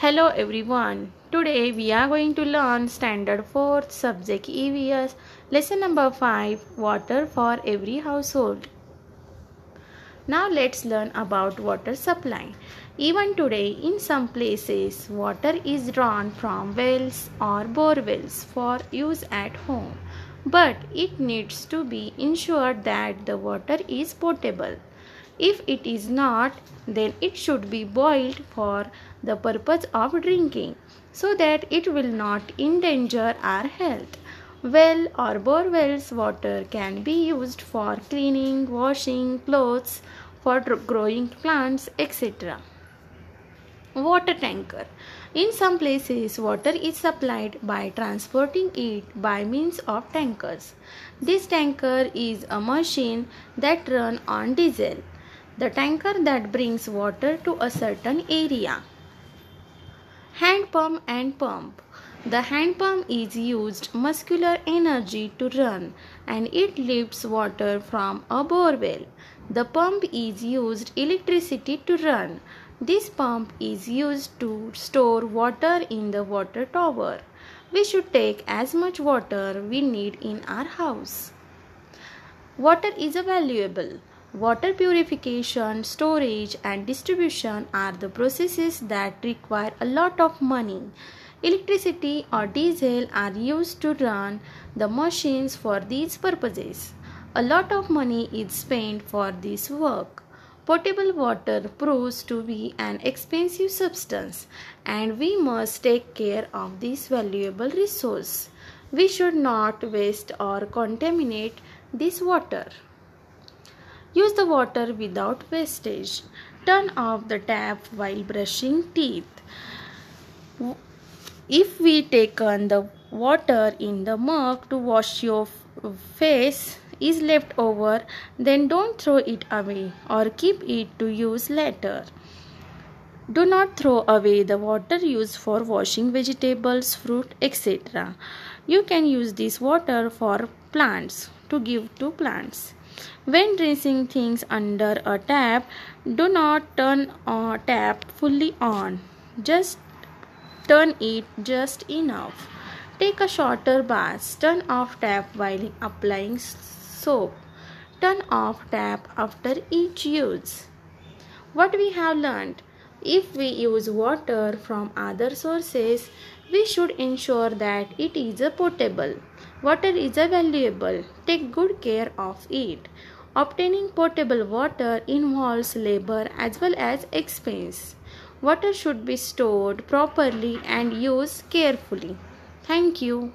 Hello everyone. Today we are going to learn standard 4th subject EVS lesson number 5 water for every household. Now let's learn about water supply. Even today in some places water is drawn from wells or bore wells for use at home but it needs to be ensured that the water is potable. If it is not, then it should be boiled for the purpose of drinking so that it will not endanger our health. Well or bore wells water can be used for cleaning, washing clothes, for growing plants, etc. Water tanker. In some places, water is supplied by transporting it by means of tankers. This tanker is a machine that run on diesel the tanker that brings water to a certain area. Hand pump and pump. The hand pump is used muscular energy to run and it lifts water from a borewell. The pump is used electricity to run. This pump is used to store water in the water tower. We should take as much water we need in our house. Water is a valuable. Water purification, storage, and distribution are the processes that require a lot of money. Electricity or diesel are used to run the machines for these purposes. A lot of money is spent for this work. Potable water proves to be an expensive substance and we must take care of this valuable resource. We should not waste or contaminate this water. Use the water without wastage. Turn off the tap while brushing teeth. If we take on the water in the mug to wash your face is left over, then don't throw it away or keep it to use later. Do not throw away the water used for washing vegetables, fruit, etc. You can use this water for plants to give to plants. When rinsing things under a tap, do not turn a tap fully on. Just turn it just enough. Take a shorter bath. Turn off tap while applying soap. Turn off tap after each use. What we have learned if we use water from other sources, we should ensure that it is a potable. Water is a valuable. Take good care of it. Obtaining potable water involves labor as well as expense. Water should be stored properly and used carefully. Thank you.